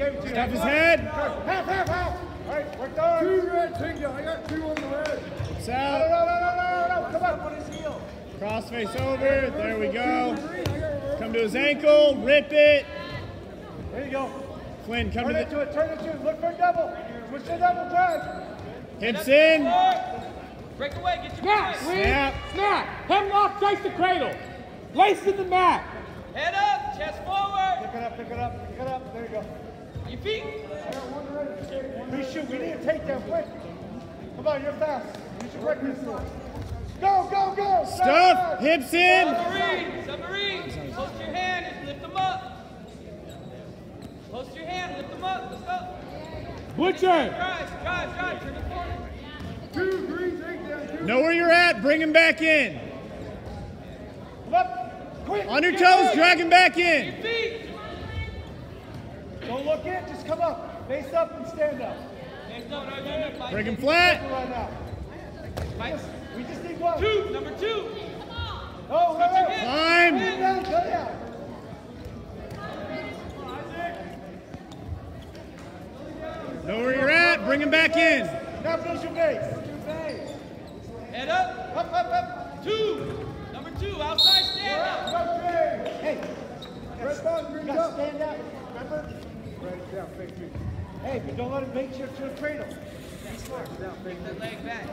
Stuff his head. Half, half, half. All right, we're done. Two red, take you. I got two on the red. It's No, out. no, no, no, no, no. Come on. Put his heel. Cross face over. There we go. Come to his ankle. Rip it. There you go. Flynn, come Turn to it the to it, turn it to it. Look for a double. Switch the double, drive. hips in. Break away, get your Snap, face. Snap. Snap. Head off, trace the cradle. Lace in the mat. Head up, chest forward. Pick it up, pick it up, pick it up. There you go. Your feet. Reshoot. We need a takedown quick. Come on, you're fast. Use your quickness. Go, go, go. Stuff. Hips in. Submarine, submarine. Post your hand and lift them up. Post your hand, lift them up. Let's go. Butcher. Drive, drive, drive. Turn the corner. Two green, take down two. Know where you're at. Bring him back in. Come up. Quick. On your toes. in. Drag him back in. Your feet. Don't look in, just come up. Face up and stand up. Next up, right there. Fight. Bring him flat. Right now. We just need one. Two, number two. Oh, wait, wait. Climb. Go down, go down. Know where you're at. Bring him back in. Now build your base. Head up. Up, up, up. Two. Number two, outside stand up. Hey. Red button, green gotta up. stand up. Remember? Red down, face me. Hey, but don't let him make you to the cradle. Take the leg back.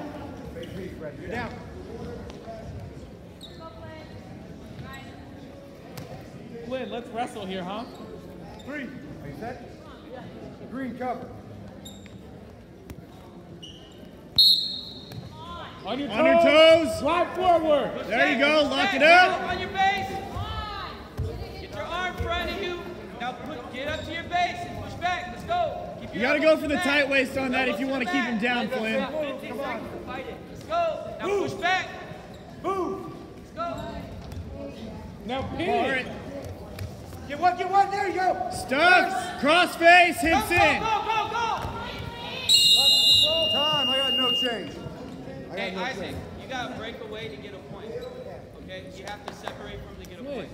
Face me, red. You're down. Flynn, let's wrestle here, huh? Three. Are you set? Green cover. On your toes. On your toes. Slide forward. There you go. Lock Hey, it head up. You got to go for the tight waist on that if you want to keep him down, Flynn. 15 seconds to fight it. Let's go. Now push back. Move. Let's go. Now pin it. Get one, get one. There you go. Stuff. Cross face. Go, Hips go, in. go, go, go. Time, I got no change. I got Hey, no Isaac, change. you got to break away to get a point. Okay? You have to separate from to get a point.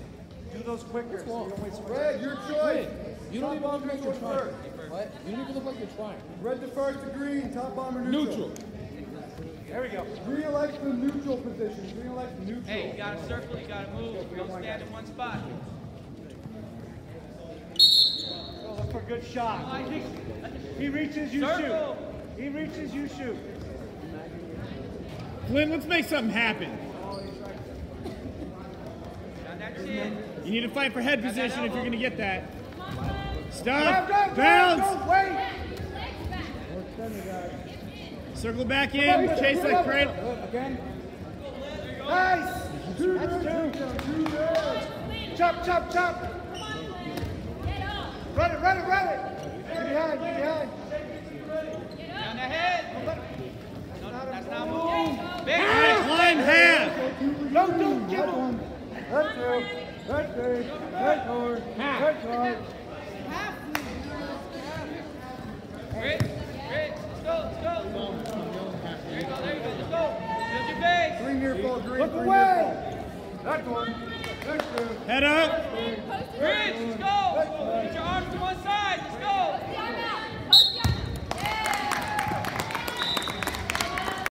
Do those quicker so you don't waste Red, your choice. You don't even Top look like you're bomber trying. first. What? You don't even look like you're trying. Red to first to green, top bomber neutral. Neutral. There we go. Green elects the neutral position. Green elects neutral. Hey, you got to circle, you got to move. Don't stand in one spot. Go look for a good shot. He reaches, you Circle. shoot. He reaches, you shoot. Flynn, let's make something happen. Down that chin. You need to fight for head position if you're going to get that. Go, Stop. go, go, Bounce. Circle back in. Chase that cradle. Again. Nice. Two That's red, two. take down two red. Chop, chop, chop. Run it, run it, run it. Get behind, get behind. Down the head. That's not moving. Big All right, climb half. No, don't give him. Red two. Red three. Red four. Red five. Great, great. Let's go, let's go. There you go, there you go. Let's go. Build your base. Green near fall, green. Look away. near one. Head up. Bridge, go.